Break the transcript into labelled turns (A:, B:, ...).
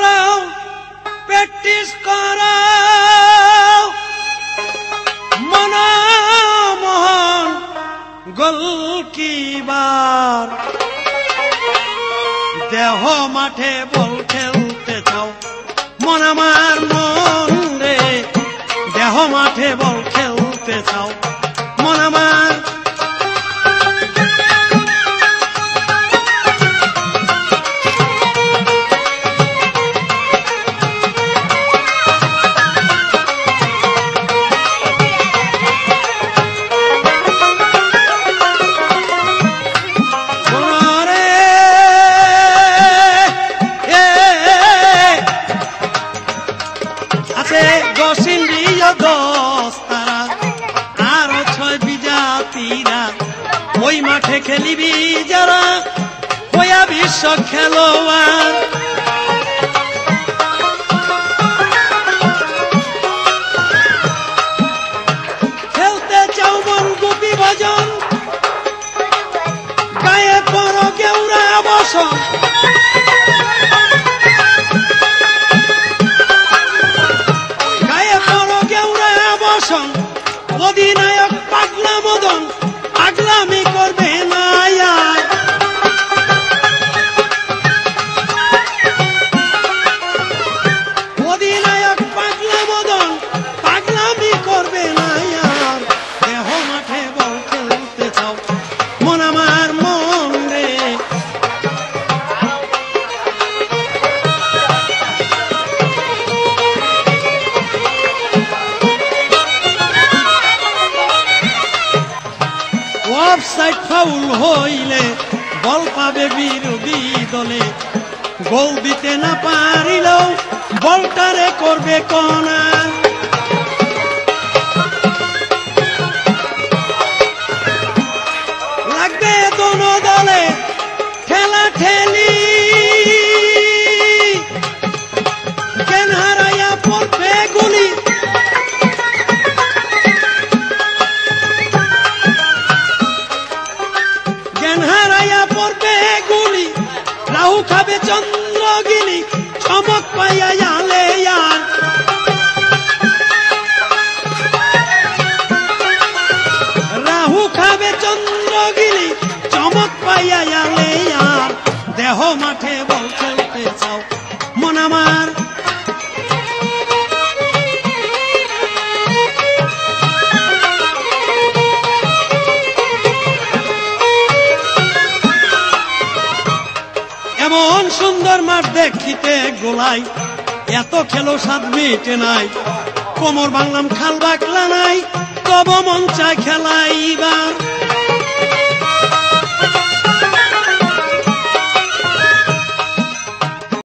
A: দাঁড়াও প্র্যাকটিস করাও মনামোহন গোলকিবার দেহ মাঠে বল খেলতে চাও। মন আমার মন রে, দেহ মাঠে বল খেলতে চাও। আছে দশ ইন্দ্রিয় দশ তারা আরও ছয় বিজাতিরা। ওই মাঠে খেলিবি যারা, হইয়া বিশ্ব খেলোয়াড়। খেলতে চাও মন, গোপী ভজন। গায়ে পর কেউরা বসন। অধিনায়ক পাগলা মদন পাগলামি করবে অফসাইড ফাউল হইলে বল পাবে বিরোধী দলে। গোল দিতে না পারিলেও বলটারে করবে কনা রাহু খাবে চন্দ্রগিনি, চমক পাইয়া আলে আর রাহু খাবে চন্দ্রগিনি, চমক পাইয়া আলে আর দেহ মাঠে এমন সুন্দর মাঠ দেখিতে গোলাই। এত খেলো সাত মেটে নাই। কোমর বাংলাম খাল বাকলা নাই, তব মন চায় খেলা